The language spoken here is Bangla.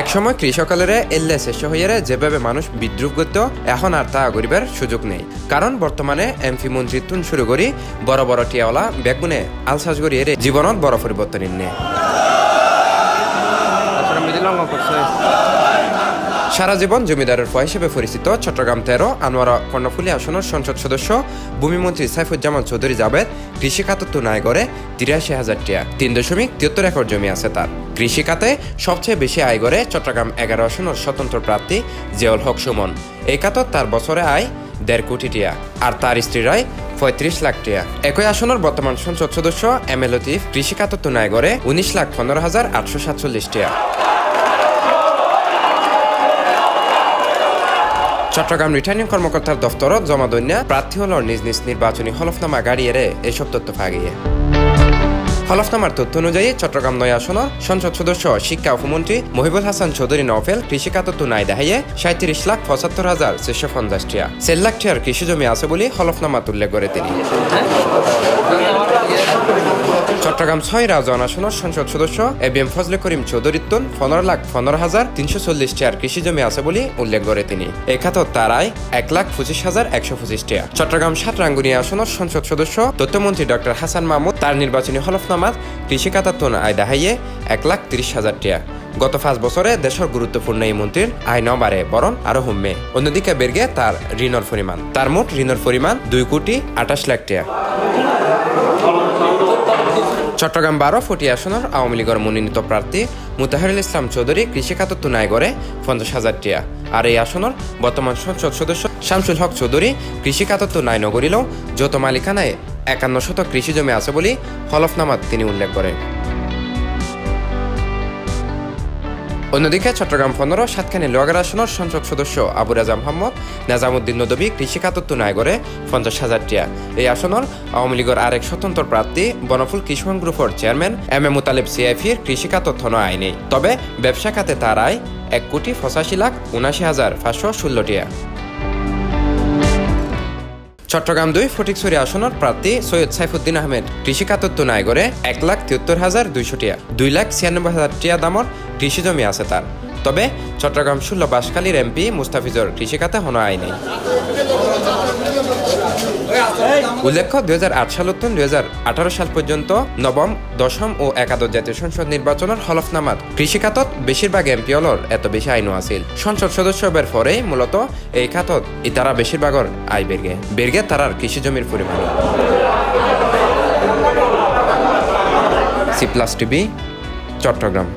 একসময় কৃষকালেরে এল্লে শেষ হইয়ারে যেভাবে মানুষ বিদ্রুপ করত, এখন আর তা করিবার সুযোগ নেই। কারণ বর্তমানে এমপি মন্ত্রিত্ব শুরু করি বড় বড় টিয়াওয়ালা বেগুনে আলসাজ করি এর জীবনত বড় পরিবর্তন মিডিলঙ্গ করছে। সারা জীবন জমিদারের ফয় হিসেবে পরিচিত চট্টগ্রাম তেরো, আনোয়ারা কর্ণফুলী আসনের সংসদ সদস্য, ভূমিমন্ত্রী সাইফুজ্জামান চৌধুরী জাবেদ কৃষি খাতত্ব নাই করে তিরাশি হাজার টিয়া, তিন দশমিক তিয়াত্তর একর জমি আছে তার। কৃষি খাতে সবচেয়ে বেশি আয় করে চট্টগ্রাম এগারো আসনের স্বতন্ত্র প্রার্থী জিয়াউল হক সুমন। এই খাতত তার বছরে আয় দেড় কোটি টিয়া, আর তার স্ত্রীরাই পঁয়ত্রিশ লাখ টিয়া। একই আসনের বর্তমান সংসদ সদস্য এম এ লতিফ কৃষি খাতত্ব নাই করে উনিশ লাখ পনেরো হাজার আটশো সাতচল্লিশ টিয়া। চট্টগ্রাম রিটার্নিং কর্মকর্তার দফতরত জমা দন্যা প্রার্থী হল নিজ নিজ নির্বাচনী হলফনামা গাড়িয়ে এসব তথ্য ফাগিয়ে হলফনামার তথ্য অনুযায়ী চট্টগ্রাম নয় আসনের সংসদ সদস্য, শিক্ষা উপমন্ত্রী মহিবুল হাসান চৌধুরী নফেল কৃষি খাতত্ব নাই দেখাইয়ে সাঁত্রিশ লাখ পঁচাত্তর হাজার ছয়শো পঞ্চাশ টিয়া। চার লাখ টিয়ার কৃষি জমি আছে বলে হলফনামাত উল্লেখ করে তিনি। চট্টগ্রাম ছয় রাজন আসনের সংসদ সদস্য A B M Fazle Karim চৌধুরীত্বন পনেরো লাখ পনেরো হাজার তিনশো চল্লিশ টিয়ার কৃষি জমি আছে বলে উল্লেখ করে তিনি। এই খাতত তার আয় এক লাখ পঁচিশ হাজার একশো টিয়া চট্টগ্রাম সাত রাঙ্গুনি আসনের সংসদ সদস্য তথ্যমন্ত্রী ডক্টর হাসান মাহমুদ তার নির্বাচনী হলফনামাত কৃষি খাতাত্তন আয় দেখাইয়ে এক লাখ তিরিশ হাজার টিয়া গত পাঁচ বছরে দেশের গুরুত্বপূর্ণ এই মন্ত্রীর আয় ন বাড়ে বরং আরও হম্মে অন্যদিকে বেরগে তার ঋণের পরিমাণ তার মোট ঋণের পরিমাণ দুই কোটি আঠাশ লাখ টিয়া চট্টগ্রাম বারো ফটি আসনের আওয়ামী লীগের মনোনীত প্রার্থী মুতাহারুল ইসলাম চৌধুরী কৃষি খাতত তুনায় গড়ে পঞ্চাশ হাজার টিয়া। আর এই আসনের বর্তমান সংসদ সদস্য শামসুল হক চৌধুরী কৃষি খাতত নাই নগরিলেও যত মালিকানায় একান্ন শত কৃষি জমি আছে বলে হলফনামাত তিনি উল্লেখ করেন। অন্যদিকে চট্টগ্রাম পনেরো, সাতখানি লোয়াগার আসনের সংসদ সদস্য আবু রাজা মোহাম্মদ, নাজামুদ্দিন নদবী, কৃষি খাতত্ব নাই পঞ্চাশ হাজার টিয়া। এই আসনের আওয়ামী লীগের আরেক স্বতন্ত্র প্রার্থী বনফুল কৃষক গ্রুপের চেয়ারম্যান এম এ মুতালিব সিআইফির কৃষি কাতত্ব নয় তবে ব্যবসা খাতে তার আয় এক কোটি পঁচাশি লাখ উনাশি হাজার পাঁচশো ষোলো টিয়া। চট্টগ্রাম দুই ফটিকছড়ি আসনের প্রার্থী সৈয়দ সাইফুদ্দিন আহমেদ কৃষি খাতত্ব নাই করে এক লাখ তিয়াত্তর হাজার দুইশো টিয়া, দুই লাখ ছিয়ানব্বই হাজার টিয়া দামর কৃষি জমি আছে তার। তবে চট্টগ্রাম ষোলো বাসখালীর এমপি মুস্তাফিজর কৃষি খাতে হন আইনি উল্লেখ্য, দুই হাজার আট সাল দুই হাজার আঠারো সাল পর্যন্ত নবম, দশম ও একাদশ জাতীয় সংসদ নির্বাচনের হলফনামাত কৃষি খাতত বেশিরভাগ এমপি হলর এত বেশি আইনও আছিল। সংসদ সদস্য হবার পরে মূলত এই খাতত ইতারা বেশিরভাগর আয় বেরগে বেরগে তারার কৃষি জমির পরিমাণ। C plus TV, Chattogram.